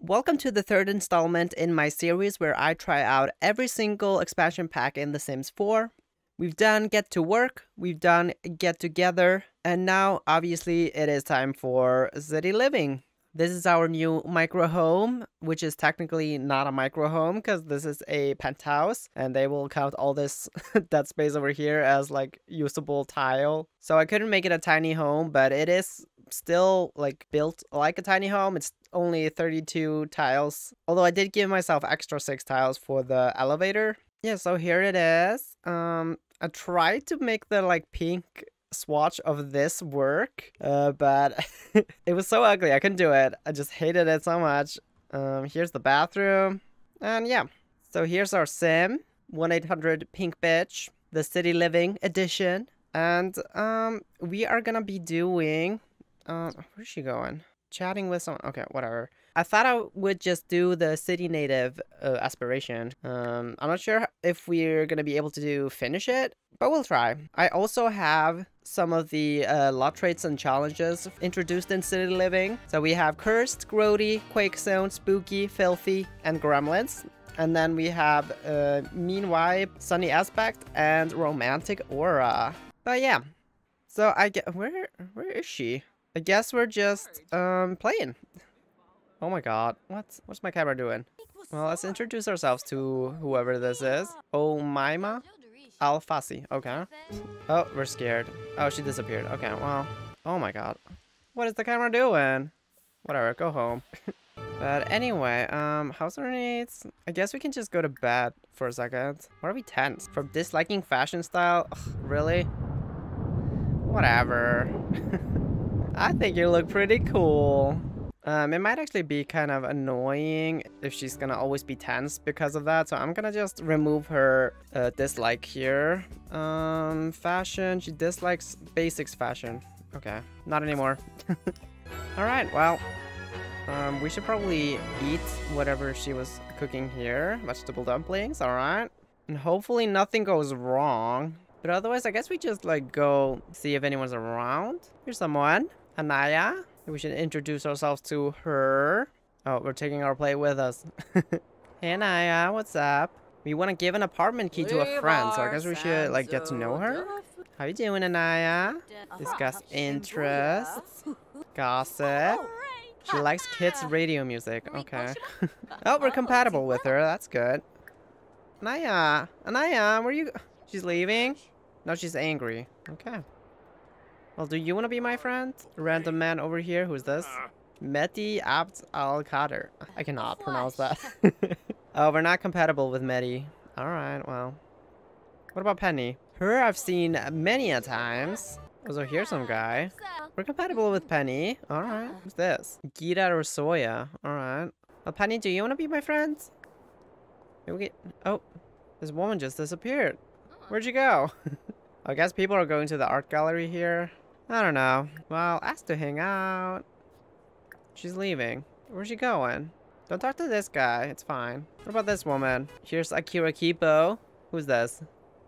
Welcome to the third installment in my series where I try out every single expansion pack in The Sims 4. We've done Get to Work, we've done Get Together, and now obviously it is time for City Living. This is our new micro home, which is technically not a micro home because this is a penthouse and they will count all this dead space over here as like usable tile. So I couldn't make it a tiny home, but it is still like built like a tiny home. It's only 32 tiles. Although I did give myself extra six tiles for the elevator. Yeah, so here it is. Um, I tried to make the like pink swatch of this work, uh, but it was so ugly. I couldn't do it. I just hated it so much. Um, here's the bathroom. And yeah, so here's our sim, 1-800 Pink Bitch, the City Living edition. And um, we are gonna be doing um, where's she going? Chatting with someone. Okay, whatever. I thought I would just do the city native uh, aspiration. Um, I'm not sure if we're gonna be able to do finish it, but we'll try. I also have some of the uh, lot traits and challenges introduced in City Living. So we have Cursed, Grody, Quake Zone, Spooky, Filthy, and Gremlins. And then we have uh, Mean Vibe, Sunny Aspect, and Romantic Aura. But yeah, so I get where where is she? I guess we're just um playing. Oh my god. What's what's my camera doing? Well, let's introduce ourselves to whoever this is. Oh Mima Alfasi. Okay. Oh, we're scared. Oh, she disappeared. Okay, well. Oh my god. What is the camera doing? Whatever, go home. but anyway, um, house our needs. I guess we can just go to bed for a second. What are we tense? From disliking fashion style? Ugh, really? Whatever. I think you look pretty cool. Um, it might actually be kind of annoying if she's gonna always be tense because of that. So I'm gonna just remove her uh, dislike here. Um, fashion, she dislikes basics fashion. Okay, not anymore. Alright, well, um, we should probably eat whatever she was cooking here. Vegetable dumplings, alright. And hopefully nothing goes wrong. But otherwise, I guess we just like go see if anyone's around. Here's someone. Anaya. We should introduce ourselves to her. Oh, we're taking our plate with us. hey, Anaya, what's up? We want to give an apartment key to a friend, so I guess we should, like, get to know her. How you doing, Anaya? Discuss interests. Gossip. She likes kids' radio music. Okay. oh, we're compatible with her. That's good. Anaya. Anaya, where you... She's leaving? No, she's angry. Okay. Well, do you want to be my friend? Random man over here. Who's this? Mehdi Abd al-Qadir. I cannot pronounce that. oh, we're not compatible with Mehdi. Alright, well. What about Penny? Her I've seen many a times. Also, here's some guy. We're compatible with Penny. Alright. Who's this? Gita or Soya. Alright. Well, Penny, do you want to be my friend? Get... Oh. This woman just disappeared. Where'd you go? I guess people are going to the art gallery here. I don't know. Well, ask to hang out. She's leaving. Where's she going? Don't talk to this guy. It's fine. What about this woman? Here's Akira Kipo. Who's this?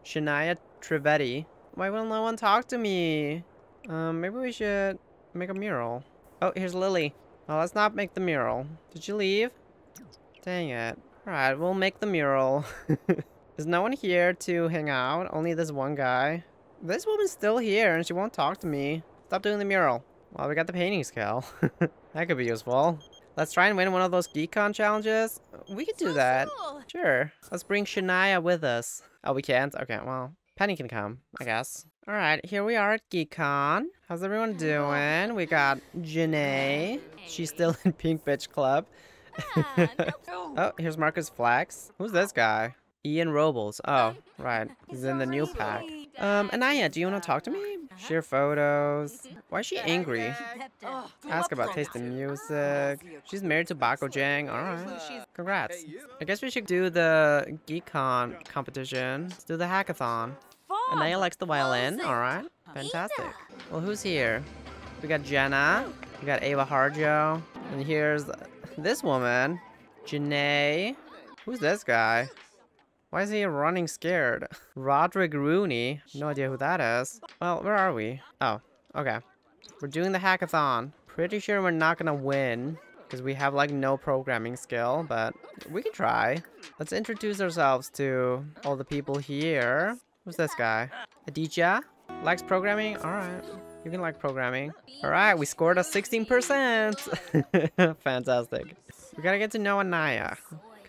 Shania Trivedi. Why will no one talk to me? Um, maybe we should make a mural. Oh, here's Lily. Well, let's not make the mural. Did you leave? Dang it. Alright, we'll make the mural. Is no one here to hang out? Only this one guy? This woman's still here and she won't talk to me. Stop doing the mural. Well, we got the painting skill. that could be useful. Let's try and win one of those GeekCon challenges. We could do that. Sure. Let's bring Shania with us. Oh, we can't? Okay, well, Penny can come, I guess. All right, here we are at GeekCon. How's everyone doing? We got Janae. She's still in Pink Bitch Club. oh, here's Marcus Flex. Who's this guy? Ian Robles. Oh, right. He's in the new pack. Um, Anaya, do you want to talk to me? Share photos. Why is she angry? Ask about taste in music. She's married to Bako Jang. Alright. Congrats. I guess we should do the GeekCon competition. Let's do the hackathon. Anaya likes the violin. Alright. Fantastic. Well, who's here? We got Jenna. We got Ava Harjo. And here's this woman. Janae. Who's this guy? Why is he running scared? Roderick Rooney? No idea who that is. Well, where are we? Oh, okay. We're doing the hackathon. Pretty sure we're not gonna win. Because we have like no programming skill, but we can try. Let's introduce ourselves to all the people here. Who's this guy? Aditya? Likes programming? Alright. You can like programming. Alright, we scored a 16%! Fantastic. We gotta get to know Anaya.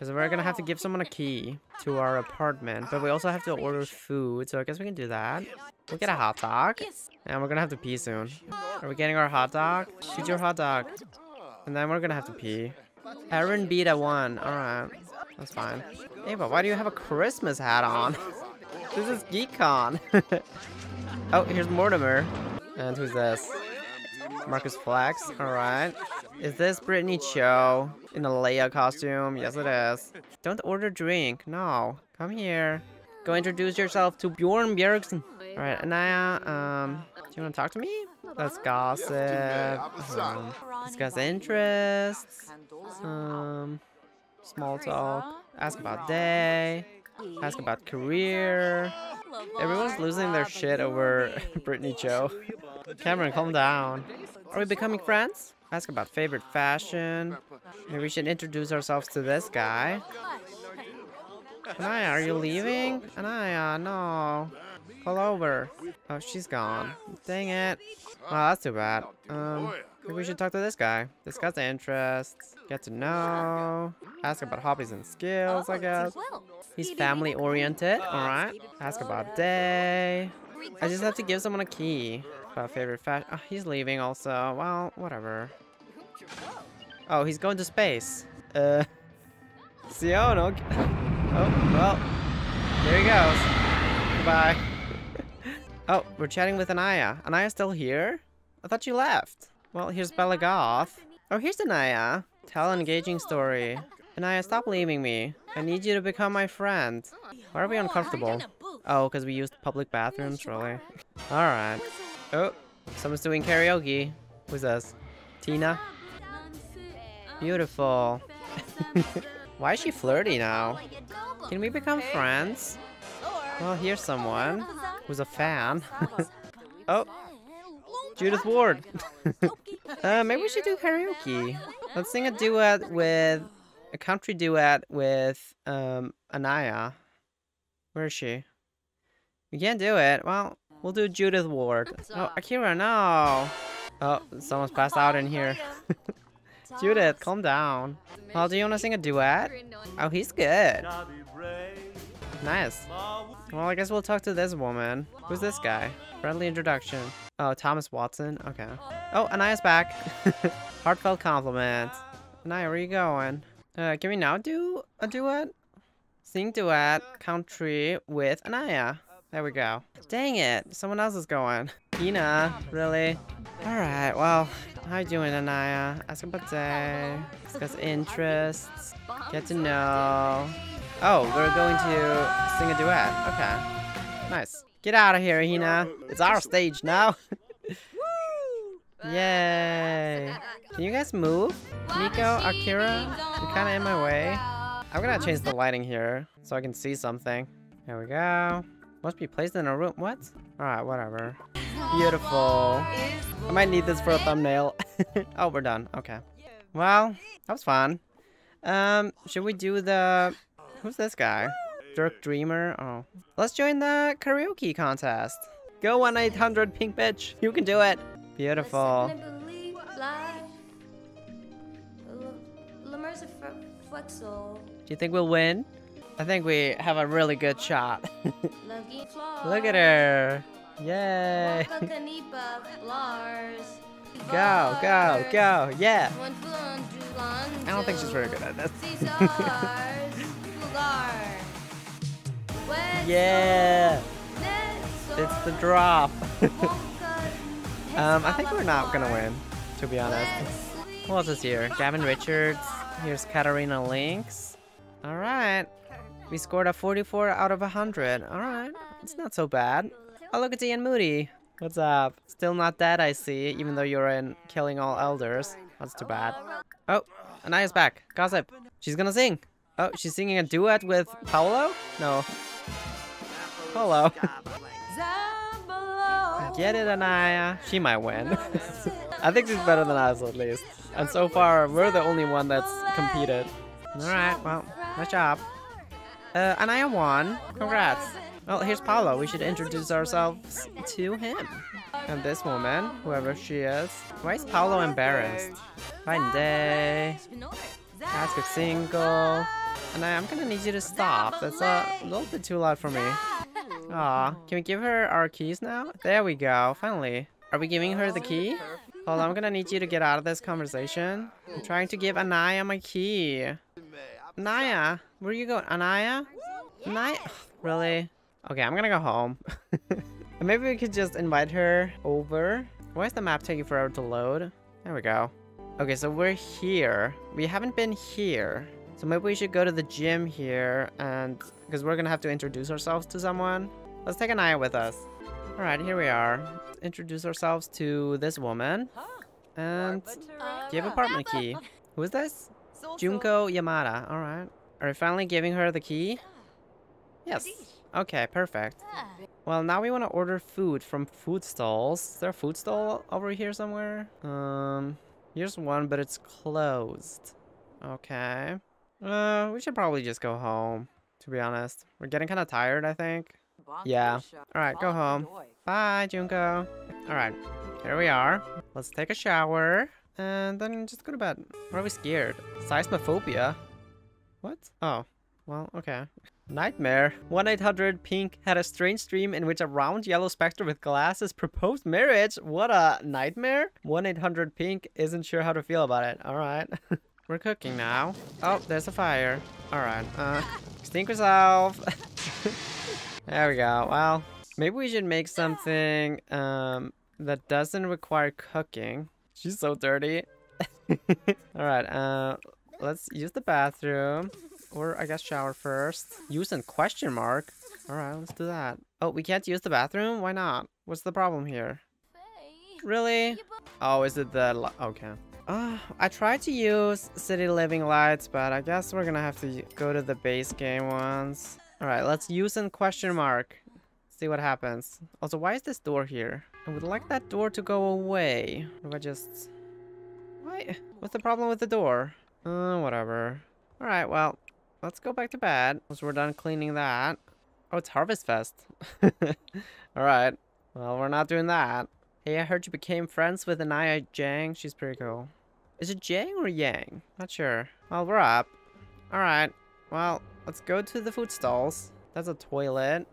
Because we're gonna have to give someone a key to our apartment. But we also have to order food, so I guess we can do that. We'll get a hot dog. And we're gonna have to pee soon. Are we getting our hot dog? Shoot your hot dog. And then we're gonna have to pee. Aaron Beta 1. Alright. That's fine. Ava, why do you have a Christmas hat on? this is GeekCon. oh, here's Mortimer. And who's this? Marcus Flex. Alright. Is this Brittany Cho in a Leia costume? Yes, it is. Don't order drink. No. Come here. Go introduce yourself to Bjorn Bjergsen. Alright, Anaya, um, do you want to talk to me? Let's gossip. Um, discuss interests. Um, small talk. Ask about day. Ask about career. Everyone's losing their shit over Brittany Cho. Cameron, calm down. Are we becoming friends? Ask about favorite fashion. Maybe we should introduce ourselves to this guy. Anaya, are you leaving? Anaya, no. Pull over. Oh, she's gone. Dang it. Well, that's too bad. Um, maybe we should talk to this guy. Discuss the interests. Get to know. Ask about hobbies and skills, I guess. He's family oriented. Alright. Ask about day. I just have to give someone a key. About favorite fashion. Oh, he's leaving also. Well, whatever. Oh, he's going to space. Uh. See Sion, okay. Oh, well. There he goes. Goodbye. oh, we're chatting with Anaya. Anaya's still here? I thought you left. Well, here's Bella Goth. Oh, here's Anaya. Tell an engaging story. Anaya, stop leaving me. I need you to become my friend. Why are we uncomfortable? Oh, because we used public bathrooms, really? Alright. Oh, someone's doing karaoke. Who's this? Tina? Beautiful. Why is she flirty now? Can we become friends? Well, here's someone who's a fan. oh, Judith Ward. uh, maybe we should do karaoke. Let's sing a duet with a country duet with um Anaya. Where is she? We can't do it. Well, we'll do Judith Ward. Oh, Akira, no. Oh, someone's passed out in here. Judith, calm down. Oh, do you want to sing a duet? Oh, he's good. Nice. Well, I guess we'll talk to this woman. Who's this guy? Friendly introduction. Oh, Thomas Watson. Okay. Oh, Anaya's back. Heartfelt compliment. Anaya, where are you going? Uh, can we now do a duet? Sing duet, country with Anaya. There we go. Dang it, someone else is going. Ina, really? Alright, well, how you doing, Anaya? Ask about day, discuss interests, get to know. Oh, we're going to sing a duet. Okay, nice. Get out of here, Hina. It's our stage now. Yay. Can you guys move? Miko, Akira, you're kind of in my way. I'm gonna change the lighting here so I can see something. There we go. Must be placed in a room. What? Alright, whatever. Beautiful. I might need this for a thumbnail. oh, we're done. Okay. Well, that was fun. Um, should we do the... Who's this guy? Dirk Dreamer? Oh. Let's join the karaoke contest. Go 1-800 Pink Bitch. You can do it. Beautiful. Do you think we'll win? I think we have a really good shot. Look at her. Yay. go, go, go. Yeah. I don't think she's very good at this. yeah. It's the drop. um, I think we're not gonna win, to be honest. Who else is here? Gavin Richards. Here's Katarina Lynx. Alright. We scored a 44 out of 100. Alright. It's not so bad. Oh, look at Ian Moody. What's up? Still not dead, I see, even though you're in Killing All Elders. That's too bad. Oh, Anaya's back. Gossip. She's gonna sing. Oh, she's singing a duet with Paolo? No. Paolo. Get it, Anaya. She might win. I think she's better than us at least. And so far, we're the only one that's competed. Alright, well, nice job. Uh, Anaya won. Congrats. Well, here's Paolo. We should introduce ourselves to him. And this woman, whoever she is. Why is Paolo embarrassed? Fine day. Ask a single. And I, am gonna need you to stop. That's a little bit too loud for me. Aw, can we give her our keys now? There we go, finally. Are we giving her the key? Hold on, I'm gonna need you to get out of this conversation. I'm trying to give Anaya my key. Anaya, where are you going? Anaya? Anaya? Really? Okay, I'm gonna go home. Maybe we could just invite her over. Why is the map taking forever to load? There we go. Okay, so we're here. We haven't been here. So maybe we should go to the gym here and... Because we're gonna have to introduce ourselves to someone. Let's take Anaya with us. Alright, here we are. Let's introduce ourselves to this woman. And give apartment key. Who is this? Junko Yamada. Alright. Are we finally giving her the key? Yes. Okay, perfect. Well, now we want to order food from food stalls. Is there a food stall over here somewhere? Um, here's one, but it's closed. Okay. Uh, we should probably just go home, to be honest. We're getting kind of tired, I think. Yeah. Alright, go home. Bye, Junko. Alright, here we are. Let's take a shower. And then just go to bed. Why are we scared? Seismophobia? What? Oh. Well, okay. Nightmare. 1-800-PINK had a strange dream in which a round yellow specter with glasses proposed marriage. What a nightmare. 1-800-PINK isn't sure how to feel about it. Alright. We're cooking now. Oh, there's a fire. Alright. Uh, extinct yourself. there we go. Well, maybe we should make something um, that doesn't require cooking. She's so dirty. Alright, uh, let's use the bathroom. Or I guess shower first. Use in question mark. Alright, let's do that. Oh, we can't use the bathroom? Why not? What's the problem here? Really? Oh, is it the... Okay. Uh, I tried to use City Living Lights, but I guess we're gonna have to go to the base game ones. Alright, let's use in question mark. See what happens. Also, why is this door here? I would like that door to go away. If I just... Why? What's the problem with the door? Uh, whatever. Alright, well, let's go back to bed. Once we're done cleaning that. Oh, it's Harvest Fest. Alright. Well, we're not doing that. Hey, I heard you became friends with Anaya Jang. She's pretty cool. Is it Jang or Yang? Not sure. Well, we're up. Alright. Well, let's go to the food stalls. That's a toilet.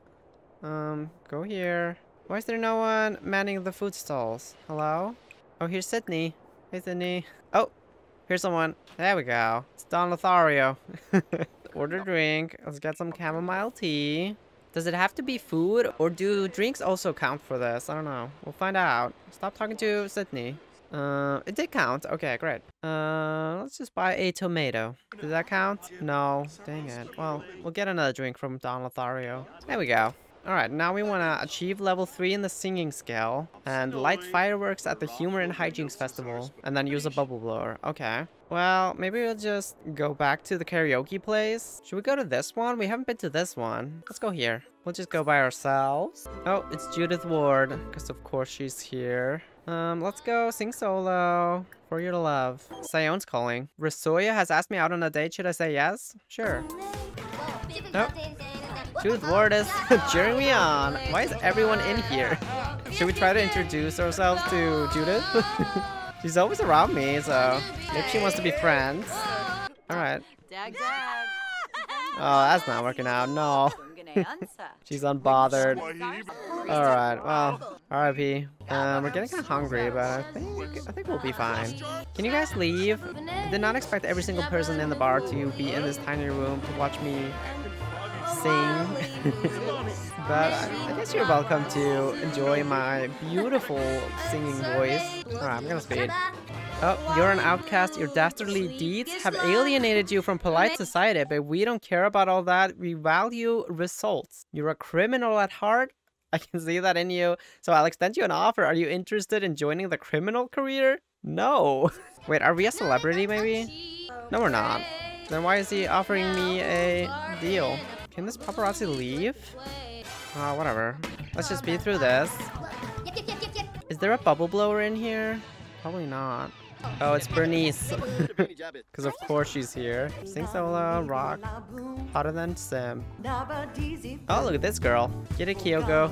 Um, go here. Why is there no one manning the food stalls? Hello? Oh, here's Sydney. Hey, Sydney. Oh, here's someone. There we go. It's Don Lothario. Order drink. Let's get some chamomile tea. Does it have to be food or do drinks also count for this? I don't know. We'll find out. Stop talking to Sydney. Uh, it did count. Okay, great. Uh, let's just buy a tomato. Does that count? No. Dang it. Well, we'll get another drink from Don Lothario. There we go. Alright, now we want to achieve level 3 in the singing scale and light fireworks at the Humor and Hijinks Festival and then use a bubble blower. Okay. Well, maybe we'll just go back to the karaoke place. Should we go to this one? We haven't been to this one. Let's go here. We'll just go by ourselves. Oh, it's Judith Ward, because of course she's here. Um, let's go sing solo. For your love. Sion's calling. Rasoya has asked me out on a date. Should I say yes? Sure. Nope. Judith Ward is cheering me on. Why is everyone in here? Should we try to introduce ourselves to Judith? She's always around me, so maybe she wants to be friends. Alright. Oh, that's not working out. No. She's unbothered. Alright, well, RIP. Um, we're getting kind of hungry, but I think, I think we'll be fine. Can you guys leave? I did not expect every single person in the bar to be in this tiny room to watch me sing. but I, guess you're welcome to enjoy my beautiful singing voice. Alright, I'm gonna speed. Oh, you're an outcast. Your dastardly deeds have alienated you from polite society, but we don't care about all that. We value results. You're a criminal at heart. I can see that in you. So I'll extend you an offer. Are you interested in joining the criminal career? No. Wait, are we a celebrity maybe? No, we're not. Then why is he offering me a deal? Can this paparazzi leave? Oh, whatever. Let's just be through this. Is there a bubble blower in here? Probably not. Oh, it's Bernice. Because of course she's here. Sing solo, rock, hotter than Sim. Oh, look at this girl. Get it, Kyoko.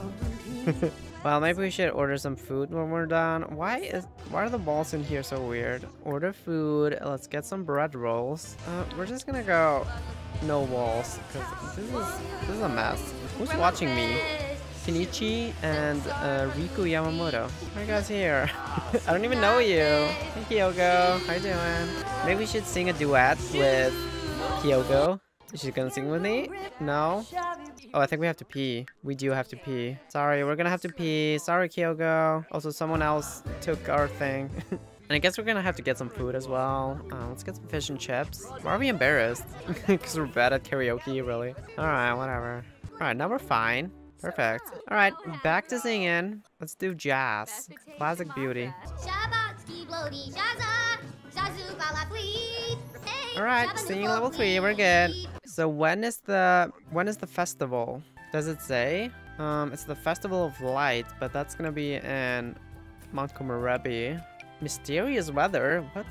well, maybe we should order some food when we're done. Why is why are the walls in here so weird? Order food. Let's get some bread rolls. Uh, we're just gonna go no walls because this is this is a mess. Who's watching me? Kenichi and uh, Riku Yamamoto. Are you guys here? I don't even know you. Hey Kyoko, how you doing? Maybe we should sing a duet with Kyoko. Is she gonna sing with me? No? Oh, I think we have to pee. We do have to pee. Sorry, we're gonna have to pee. Sorry, Kyoko. Also, someone else took our thing. and I guess we're gonna have to get some food as well. Uh, let's get some fish and chips. Why are we embarrassed? Because we're bad at karaoke, really? Alright, whatever. Alright, now we're fine. Perfect. Alright, back to singing. Let's do jazz. Classic beauty. Alright, singing level 3, we're good. So when is the when is the festival? Does it say? Um, it's the Festival of Light, but that's gonna be in Mount. Mysterious weather? What?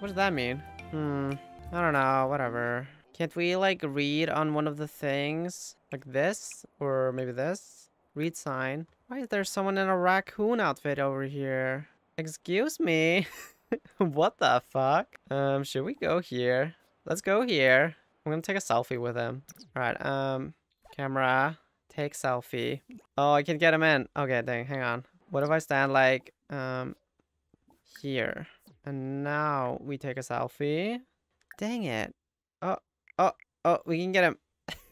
What does that mean? Hmm, I don't know, whatever. Can't we like read on one of the things? Like this? Or maybe this? Read sign. Why is there someone in a raccoon outfit over here? Excuse me? what the fuck? Um, should we go here? Let's go here. I'm gonna take a selfie with him. Alright, um, camera, take selfie. Oh, I can get him in. Okay, dang, hang on. What if I stand like, um, here? And now we take a selfie. Dang it. Oh, oh, oh, we can get him.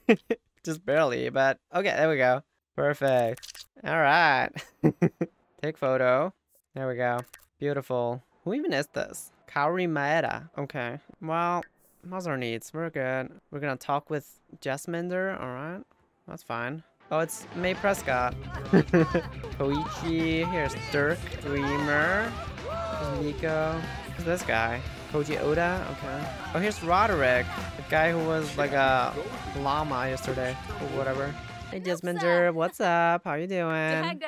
Just barely, but okay, there we go. Perfect. All right. Take photo. There we go. Beautiful. Who even is this? Kaori Maeda. Okay. Well, how's our needs? We're good. We're gonna talk with Jasminder. All right. That's fine. Oh, it's May Prescott. Koichi. Here's Dirk. Dreamer. Here's Nico. Who's this guy? Koji Oda? Okay. Oh, here's Roderick. The guy who was like a llama yesterday. Or whatever. Hey, Jasminder. What's up? How you doing?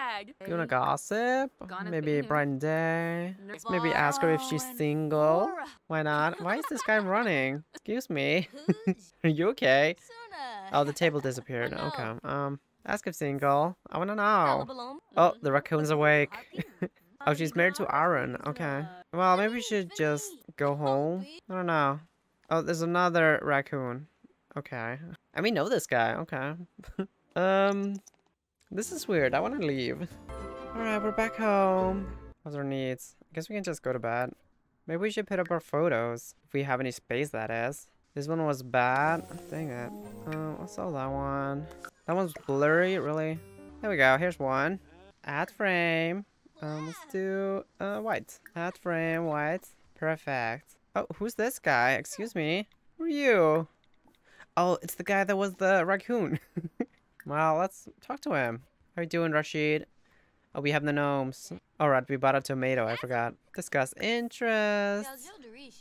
You wanna gossip? Maybe brighten day? Maybe ask her if she's single? Why not? Why is this guy running? Excuse me. Are you okay? Oh, the table disappeared. Okay. Um, ask if single. I wanna know. Oh, the raccoon's awake. oh, she's married to Aaron. Okay. Well, maybe we should just go home. I don't know. Oh, there's another raccoon. Okay. And we know this guy. Okay. Um, this is weird. I want to leave. Alright, we're back home. How's our needs? I guess we can just go to bed. Maybe we should put up our photos. If we have any space, that is. This one was bad. Dang it. Uh, let's sell that one. That one's blurry, really? There we go. Here's one. Add frame. Um, let's do uh, white. Add frame, white. Perfect. Oh, who's this guy? Excuse me. Who are you? Oh, it's the guy that was the raccoon. well, let's talk to him. How are you doing, Rashid? Oh, we have the gnomes. Alright, we bought a tomato, I forgot. Discuss interest.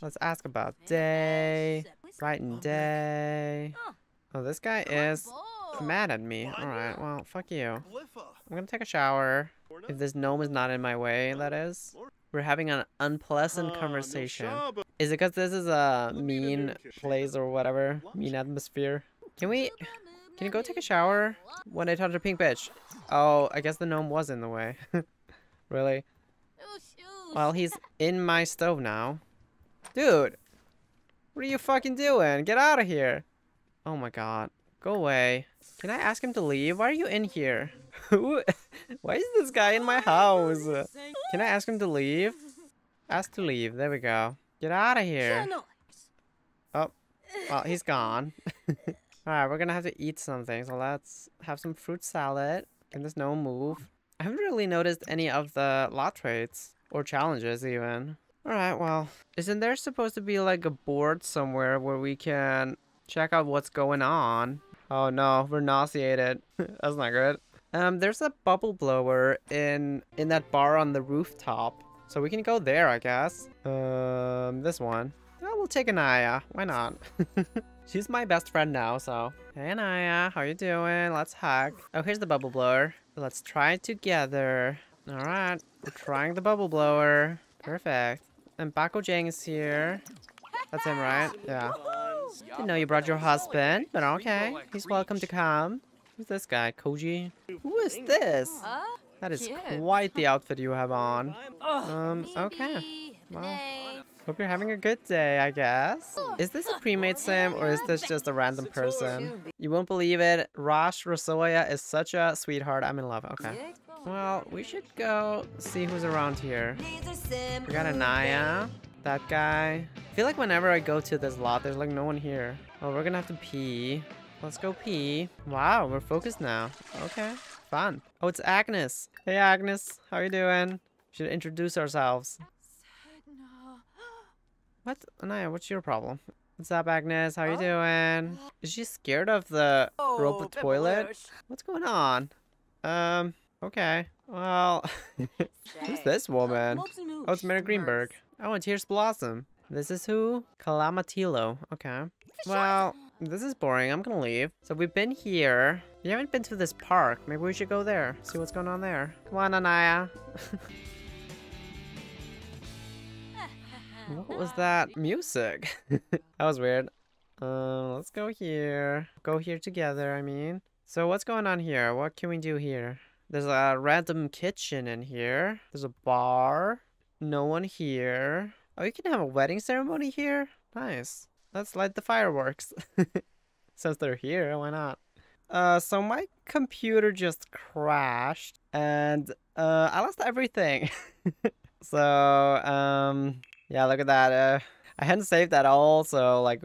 Let's ask about day. Brighten day. Oh, this guy is mad at me. Alright, well, fuck you. I'm gonna take a shower. If this gnome is not in my way, that is. We're having an unpleasant conversation. Is it because this is a mean place or whatever? Mean atmosphere? Can we... Can you go take a shower? When I touch a pink bitch. Oh, I guess the gnome was in the way. really? Well, he's in my stove now. Dude! What are you fucking doing? Get out of here! Oh my god. Go away. Can I ask him to leave? Why are you in here? Who? Why is this guy in my house? Can I ask him to leave? Ask to leave. There we go. Get out of here. Oh, well, he's gone. Alright, we're gonna have to eat something. So let's have some fruit salad. Can this no move? I haven't really noticed any of the lot traits. Or challenges, even. Alright, well. Isn't there supposed to be like a board somewhere where we can check out what's going on? Oh no, we're nauseated. That's not good. Um, there's a bubble blower in in that bar on the rooftop. So we can go there, I guess. Um, this one. Oh, we'll take Anaya. Why not? She's my best friend now, so. Hey, Anaya. How you doing? Let's hug. Oh, here's the bubble blower. Let's try it together. Alright. We're trying the bubble blower. Perfect. And Bako Jang is here. That's him, right? Yeah. Didn't know you brought your husband, but okay. He's welcome to come. Who's this guy? Koji? Who is this? That is quite the outfit you have on. Um, okay. Well, hope you're having a good day, I guess. Is this a pre-made sim or is this just a random person? You won't believe it. Rosh Rosoya is such a sweetheart. I'm in love. Okay. Well, we should go see who's around here. We got Anaya. That guy. I feel like whenever I go to this lot, there's like no one here. Oh, we're gonna have to pee. Let's go pee. Wow, we're focused now. Okay, fun. Oh, it's Agnes. Hey, Agnes. How you doing? Should introduce ourselves. What? Anaya, what's your problem? What's up, Agnes? How are you doing? Is she scared of the robot toilet? What's going on? Um, okay. Well, who's this woman? Oh, it's Mary Greenberg. Oh, and here's Blossom. This is who? Calamatilo. Okay. Well, this is boring. I'm gonna leave. So we've been here. We haven't been to this park. Maybe we should go there. See what's going on there. Come on, Anaya. what was that music? that was weird. Uh, let's go here. Go here together, I mean. So what's going on here? What can we do here? There's a random kitchen in here. There's a bar. No one here. Oh, you can have a wedding ceremony here? Nice. Let's light the fireworks. Since they're here, why not? Uh, so my computer just crashed and uh, I lost everything. so, um, yeah, look at that. Uh, I hadn't saved at all, so like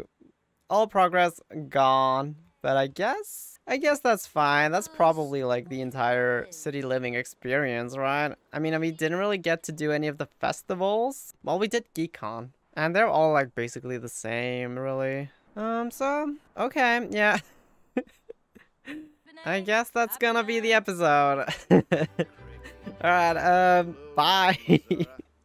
all progress gone. But I guess, I guess that's fine. That's probably like the entire city living experience, right? I mean, we didn't really get to do any of the festivals. Well, we did GeekCon. And they're all like basically the same, really. Um, so, okay, yeah. I guess that's gonna be the episode. Alright, um, bye.